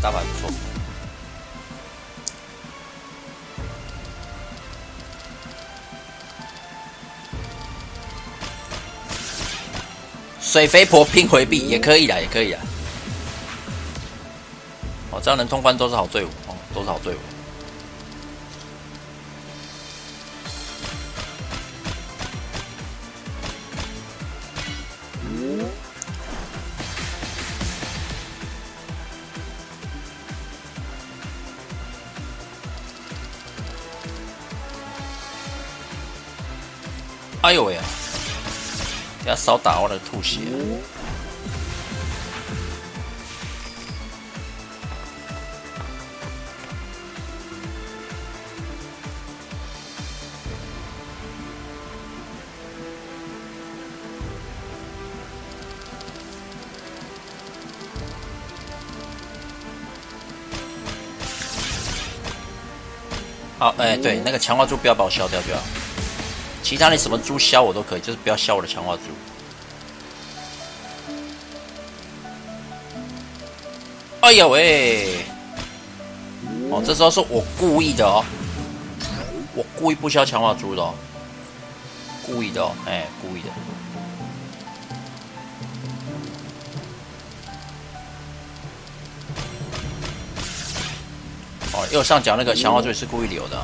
打法不错。水肥婆拼回避也可以啦，也可以啦。哦，只要能通关都是好队伍哦，都是好队伍。哎呦喂啊！要少打我的吐血。好，哎，对，那个强化柱不要把我消掉，不要。其他你什么猪削我都可以，就是不要削我的强化猪。哎呀喂！哦，这时候是我故意的哦，我故意不消强化猪的哦，故意的哦，哎，故意的。哦，右上角那个强化猪是故意留的。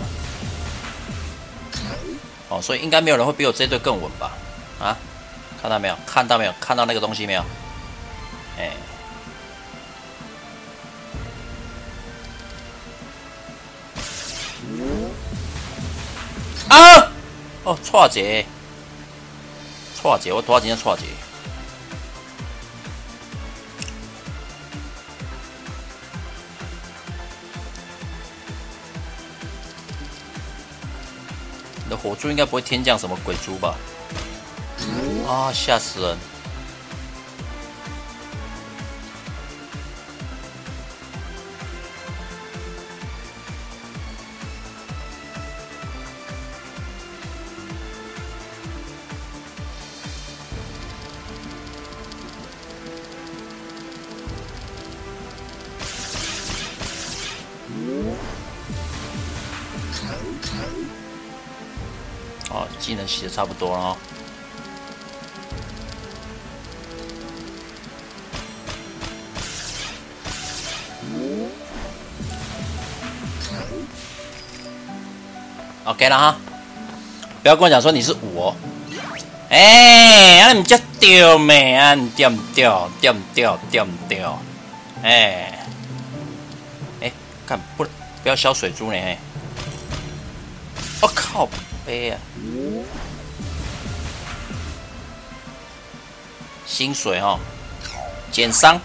哦，所以应该没有人会比我这队更稳吧？啊，看到没有？看到没有？看到那个东西没有？哎，啊！哦，错节，错节，我多少钱错节？火猪应该不会天降什么鬼猪吧？啊，吓死人！哦技能洗的差不多了哦。OK 了哈，不要跟我讲说你是五哦。哎，啊你们叫掉没啊？掉掉掉掉掉掉！哎哎，看不不要消水珠呢？我靠！杯啊！薪水哈，减伤。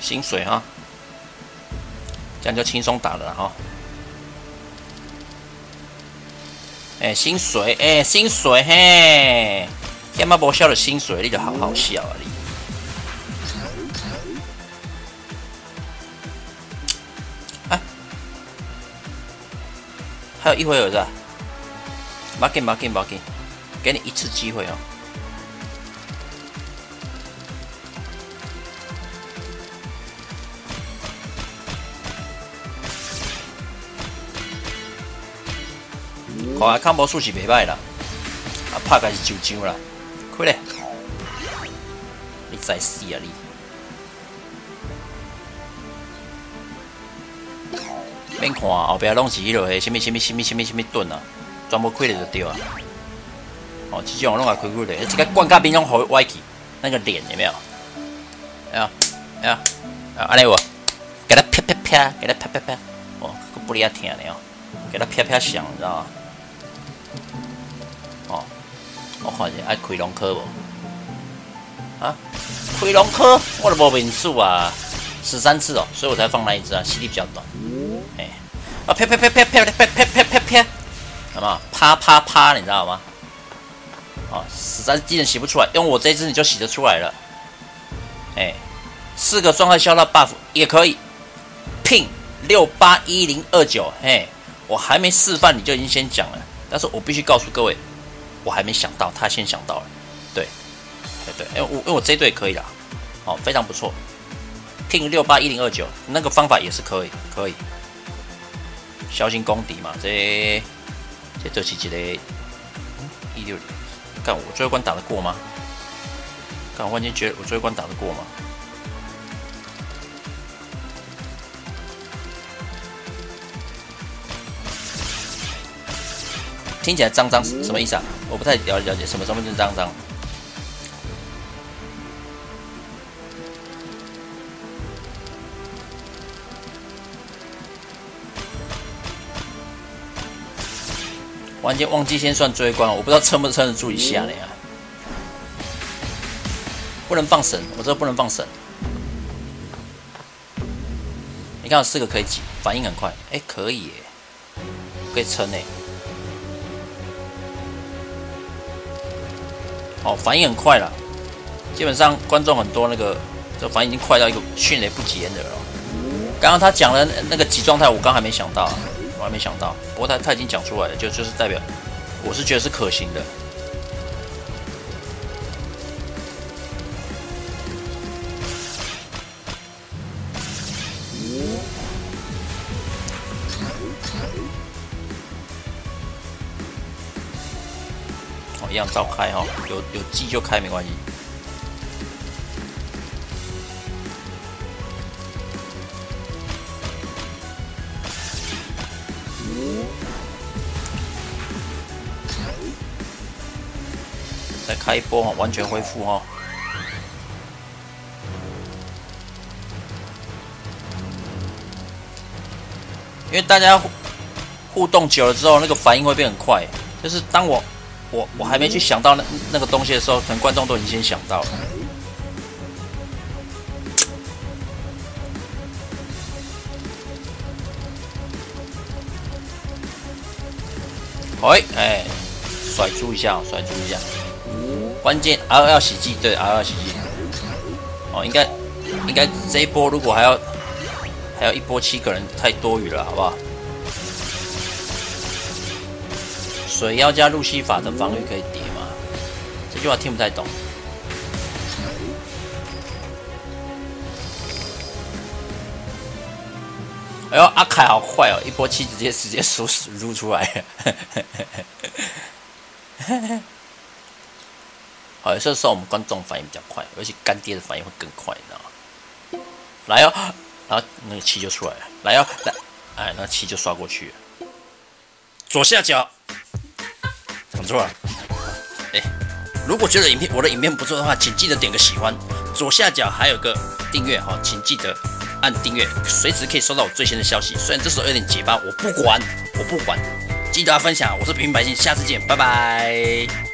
薪水哈，这样就轻松打了哈。哎，薪水哎，薪水嘿，天妈不笑的薪水，你就好好笑啊你。还有一回合是吧？马给马给马给，给你一次机会哦。看来康博数是袂歹啦，啊拍个是九九啦，快嘞！你再死啊你！免看后壁拢是迄落个什物什物什物什物什物盾啊，全部开了就对啊。哦，这种拢爱开开咧，一个灌甲兵种好歪起，那个脸有没有？哎呀哎呀，啊安尼我给他啪啪啪，给他啪啪啪，哦，不离啊疼的哦，给他啪啪响，你知道吗？哦，我看下爱开龙科无？啊，开龙科我都无面数啊，十三次哦，所以我才放那一只啊吸力比较短。哎，啊啪啪啪啪啪啪啪啪啪啪，好吗？啪啪啪，你知道吗？哦，十三技能洗不出来，用我这只你就洗得出来了。哎，四个状态消到 buff 也可以，pin 六八一零二九，嘿，我还没示范你就已经先讲了，但是我必须告诉各位，我还没想到，他先想到了。对，对对，哎，我因为我这一队可以啦，哦，非常不错。听六八一零二九那个方法也是可以，可以。小心公敌嘛，这这这是一个一六，看我最后关打得过吗？看我关键觉得我最后关打得过吗？听起来脏脏什么意思啊？我不太了了解什么什么是脏脏。完全忘记先算追关，我不知道撑不撑得住一下呢呀？不能放神，我这不能放神。你看，四个可以挤，反应很快，哎，可以，可以撑诶。哦，反应很快了，基本上观众很多，那个这反应已经快到一个迅雷不及掩耳了。刚刚他讲的那个挤状态，我刚还没想到，还没想到。不过他他已经讲出来了，就就是代表，我是觉得是可行的。哦一样照开哈，有有机就开没关系。再开一波哈，完全恢复哈。因为大家互动久了之后，那个反应会变很快。就是当我。我我还没去想到那那个东西的时候，可能观众都已经先想到了。喂，哎，甩出一下，甩出一下。关键 R 要洗剂，对，R 要洗剂。哦，应该应该这一波如果还要还要一波七个人，太多余了，好不好？水妖加路西法的防御可以叠吗？这句话听不太懂。哎呦，阿凯好坏哦！一波七直接直接输撸出来。好，这时候我们观众反应比较快，而且干爹的反应会更快，你知道吗？来哦，然后那个气就出来了。来哦，来，哎，那气就刷过去了。左下角。不错，哎，如果觉得影片我的影片不错的话，请记得点个喜欢，左下角还有个订阅哈，请记得按订阅，随时可以收到我最新的消息。虽然这时候有点结巴，我不管，我不管，记得要分享。我是平民百姓，下次见，拜拜。